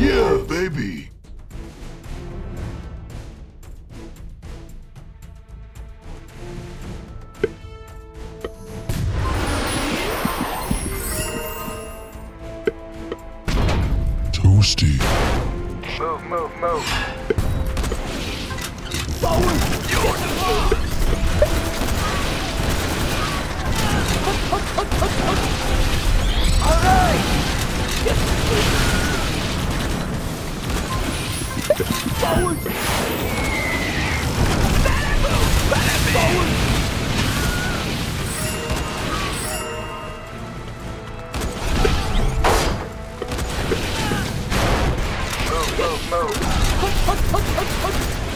Yeah, baby! Toasty. Move, move, move. Forward! You're the! All right! Forward! Forward! Move! Move, move, move! Huck, huck, huck, huck.